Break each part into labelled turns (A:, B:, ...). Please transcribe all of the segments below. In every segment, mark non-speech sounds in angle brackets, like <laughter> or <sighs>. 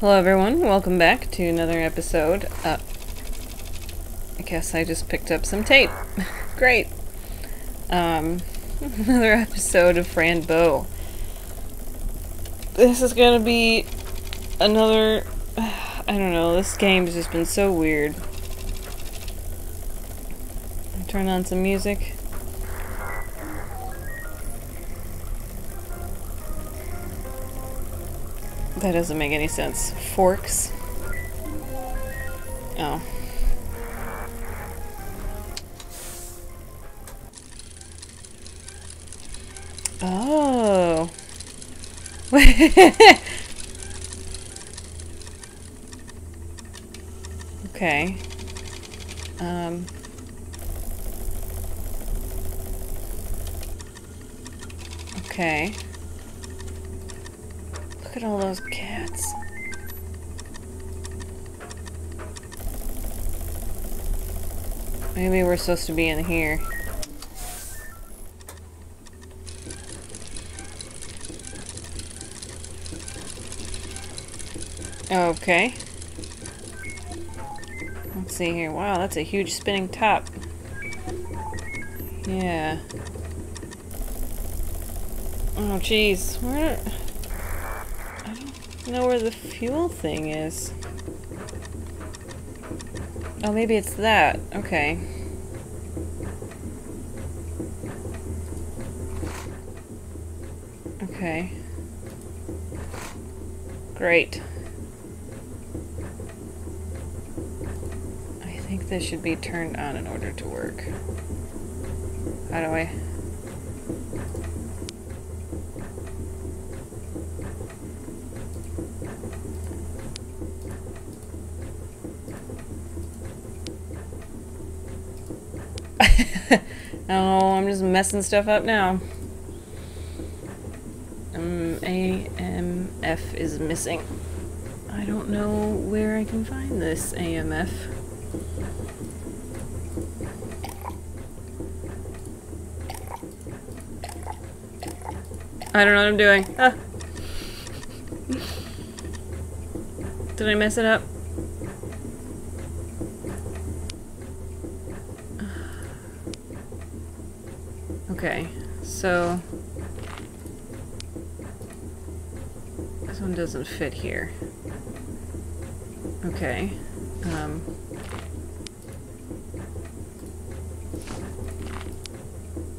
A: Hello everyone, welcome back to another episode. Uh, I guess I just picked up some tape. <laughs> Great. Um, <laughs> another episode of Fran Bow. This is gonna be another... <sighs> I don't know, this game's just been so weird. Turn on some music. That doesn't make any sense. Forks. Oh. Oh. <laughs> okay. Um. Okay. At all those cats. Maybe we're supposed to be in here. Okay. Let's see here. Wow, that's a huge spinning top. Yeah. Oh, jeez. Where... Know where the fuel thing is. Oh, maybe it's that. Okay. Okay. Great. I think this should be turned on in order to work. How do I... oh, I'm just messing stuff up now. Um, AMF is missing. I don't know where I can find this AMF. I don't know what I'm doing. Ah. Did I mess it up? Okay, so this one doesn't fit here. Okay. Um,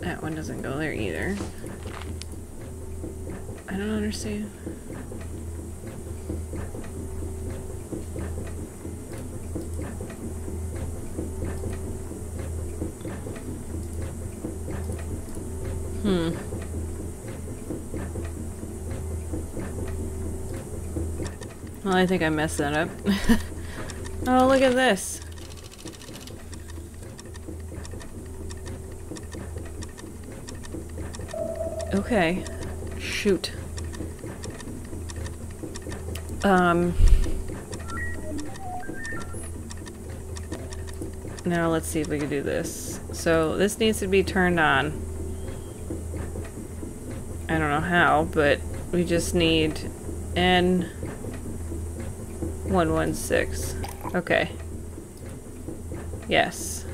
A: that one doesn't go there either. I don't understand. Hmm. Well, I think I messed that up. <laughs> oh, look at this. Okay. Shoot. Um... Now let's see if we can do this. So this needs to be turned on. I don't know how, but we just need N116. Okay. Yes.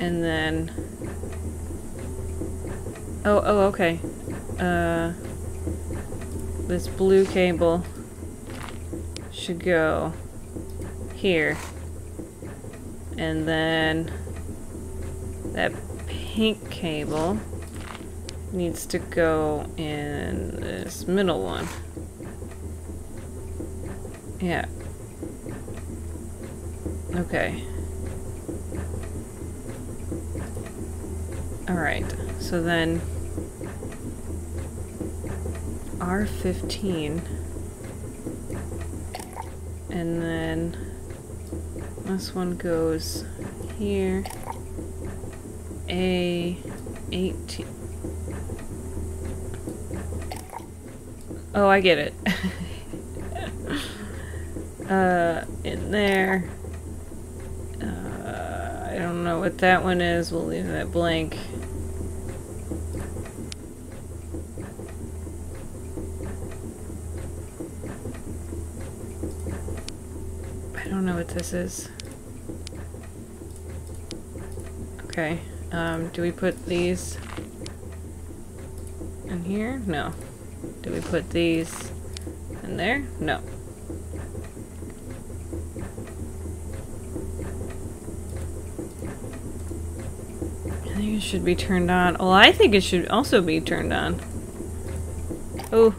A: And then... Oh, oh, okay. Uh, this blue cable should go here. And then that pink cable needs to go in this middle one. Yeah. Okay. Alright, so then R15 and then this one goes here A18 Oh, I get it. <laughs> uh, in there. Uh, I don't know what that one is. We'll leave that blank. I don't know what this is. Okay. Um, do we put these in here? No. Do we put these in there? No. It should be turned on. Well, I think it should also be turned on. Oh.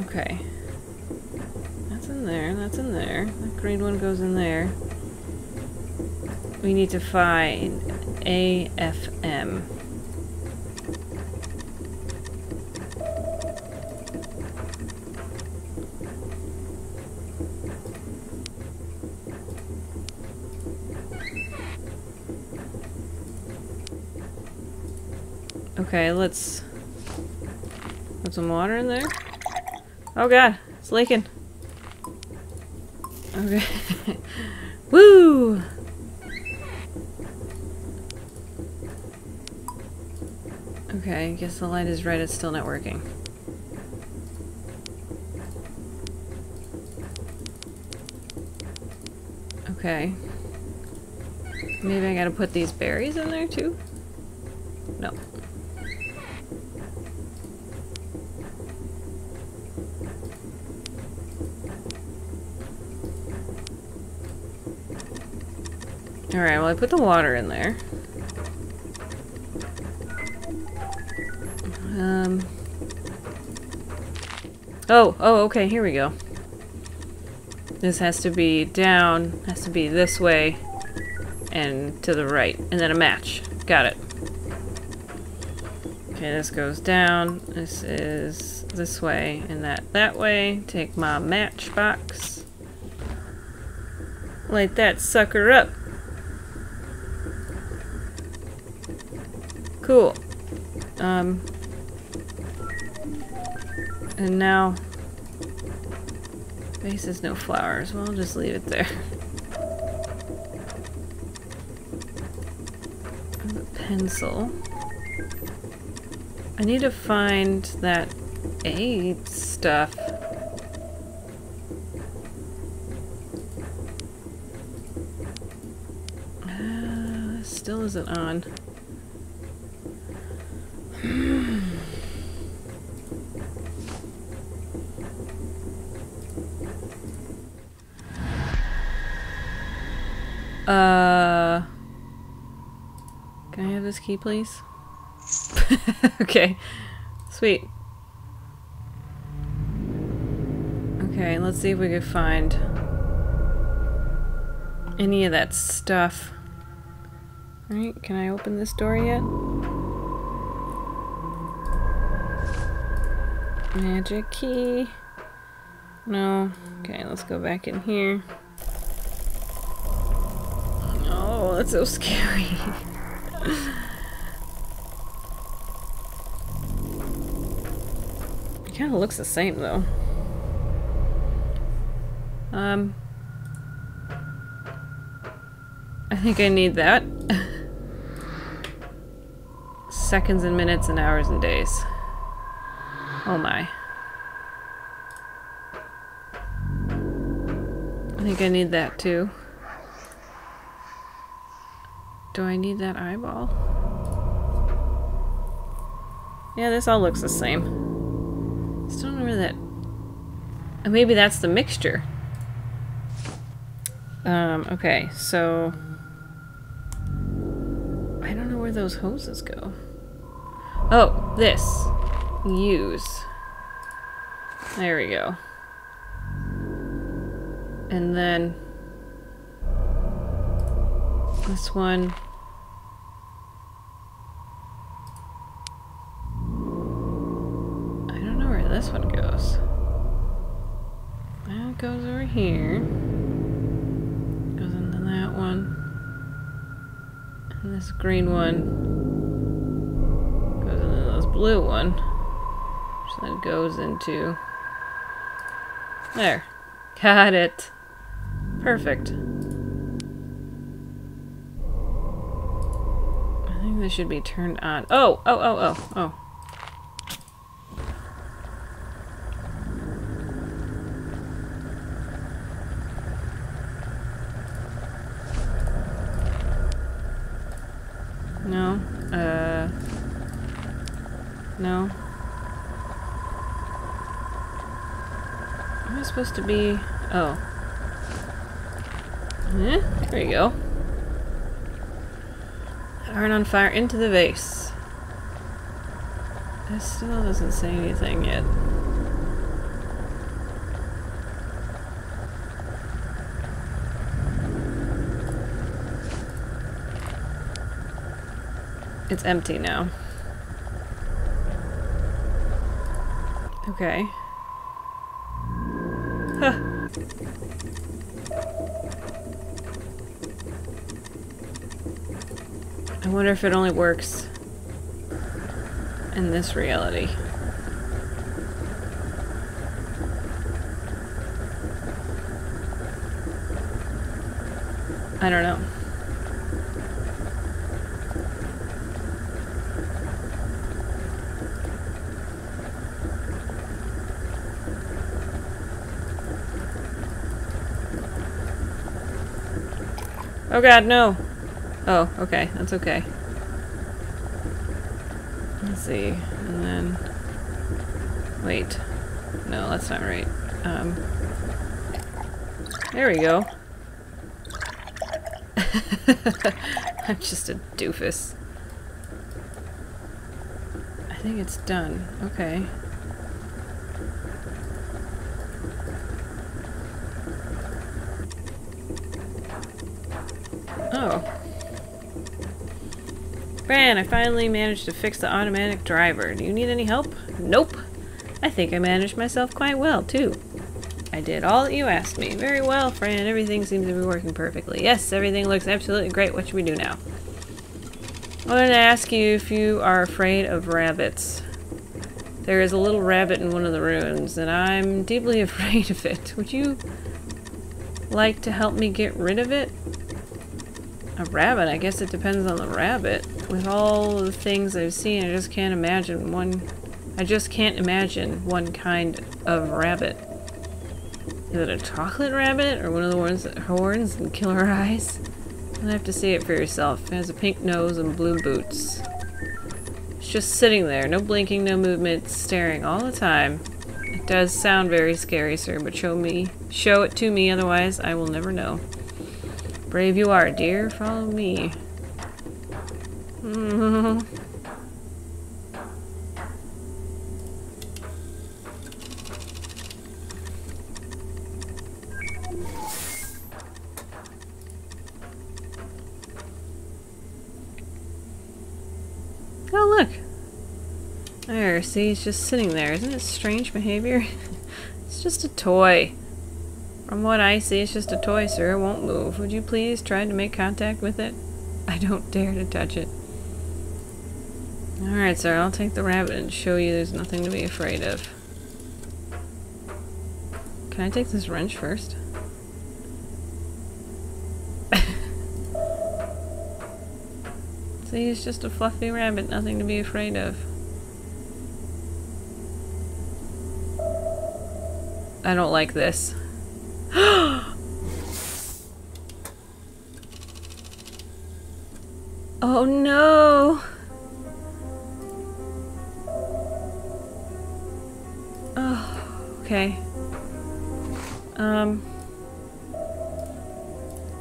A: Okay. That's in there, that's in there. That green one goes in there. We need to find AFM. Okay, let's put some water in there. Oh god, it's leaking. Okay. <laughs> Woo! Okay, I guess the light is red, it's still not working. Okay. Maybe I gotta put these berries in there too? No. Alright, well I put the water in there. Um... Oh, oh, okay, here we go. This has to be down, has to be this way, and to the right, and then a match. Got it. Okay, this goes down, this is this way, and that that way. Take my matchbox. Light that sucker up. Cool. Um, and now, base has no flowers. Well, I'll just leave it there. The pencil. I need to find that A stuff. Uh, still isn't on. Uh, can I have this key, please? <laughs> okay, sweet. Okay, let's see if we can find any of that stuff. Alright, can I open this door yet? Magic key. No. Okay, let's go back in here. Oh, that's so scary. it kind of looks the same, though. Um... I think I need that. Seconds and minutes and hours and days. Oh my. I think I need that too. Do I need that eyeball? Yeah, this all looks the same. Still don't where that... Oh, maybe that's the mixture. Um, okay, so... I don't know where those hoses go. Oh, this. Use. There we go. And then... This one... I don't know where this one goes. That goes over here. Goes into that one. And this green one goes into this blue one. Which then goes into... There. Got it. Perfect. I think this should be turned on. Oh! Oh, oh, oh, oh. No. Uh. No. Am I supposed to be... Oh. Eh, there you go. Iron on fire into the vase. This still doesn't say anything yet. It's empty now. Okay. I wonder if it only works in this reality. I don't know. Oh god, no! Oh, okay, that's okay. Let's see, and then... Wait. No, that's not right. Um... There we go. <laughs> I'm just a doofus. I think it's done. Okay. Oh. Fran, I finally managed to fix the automatic driver. Do you need any help? Nope. I think I managed myself quite well, too. I did all that you asked me. Very well, Fran. Everything seems to be working perfectly. Yes, everything looks absolutely great. What should we do now? I wanted to ask you if you are afraid of rabbits. There is a little rabbit in one of the ruins, and I'm deeply <laughs> afraid of it. Would you like to help me get rid of it? A rabbit? I guess it depends on the rabbit. With all the things I've seen, I just can't imagine one... I just can't imagine one kind of rabbit. Is it a chocolate rabbit? Or one of the ones that horns and killer eyes? You'll have to see it for yourself. It has a pink nose and blue boots. It's just sitting there, no blinking, no movement, staring all the time. It does sound very scary, sir, but show me, show it to me, otherwise I will never know. Brave you are, dear. Follow me. Mm-hmm. Oh, look. There, see, it's just sitting there. Isn't it strange behavior? <laughs> it's just a toy. From what I see, it's just a toy, sir. It won't move. Would you please try to make contact with it? <laughs> I don't dare to touch it. Alright, sir. I'll take the rabbit and show you there's nothing to be afraid of. Can I take this wrench first? <laughs> See, it's just a fluffy rabbit. Nothing to be afraid of. I don't like this. Okay. Um.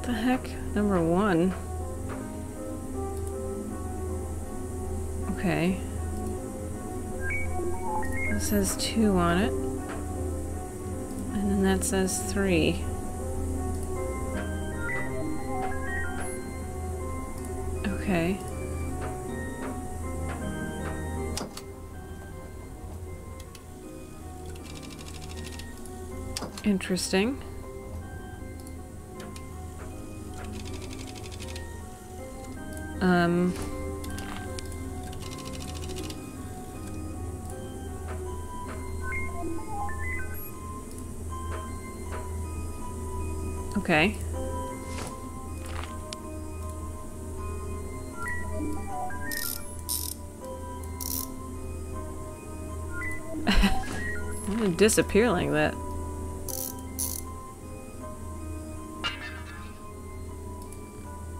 A: the heck? Number one. Okay. It says two on it. And then that says three. Okay. Interesting. Um... Okay. <laughs> Disappear like that?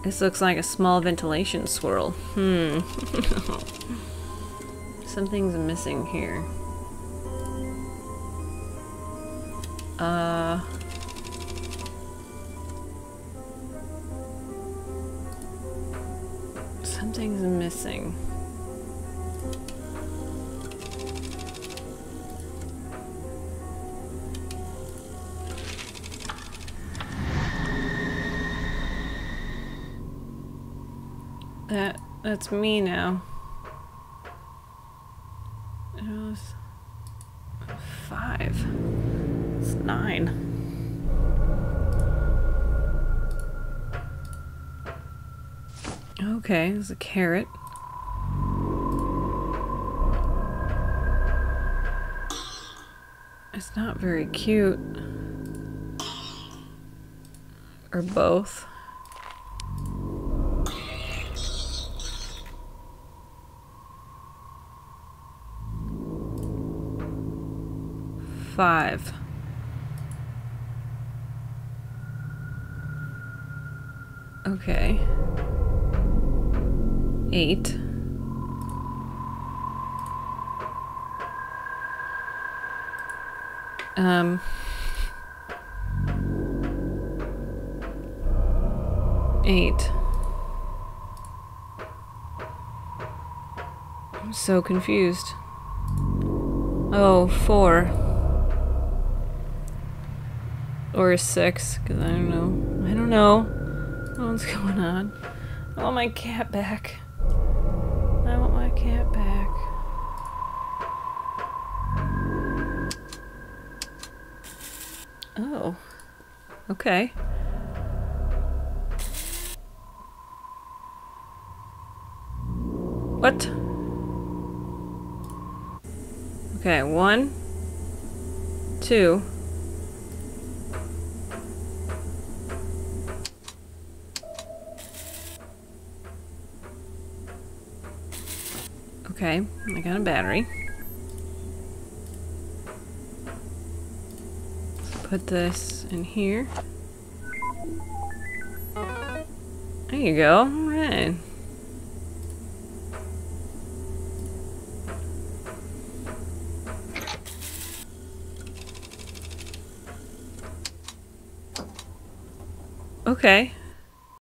A: This looks like a small ventilation swirl. Hmm. <laughs> Something's missing here. Uh... Something's missing. That that's me now. It was five. It's nine. Okay, there's a carrot. It's not very cute. Or both. Five. Okay. Eight. Um. Eight. I'm so confused. Oh, four. Or a six, because I don't know. I don't know. What's <laughs> going on? I want my cat back. I want my cat back. Oh. Okay. What? Okay, one, two. Okay, I got a battery. Put this in here. There you go. Alright. Okay.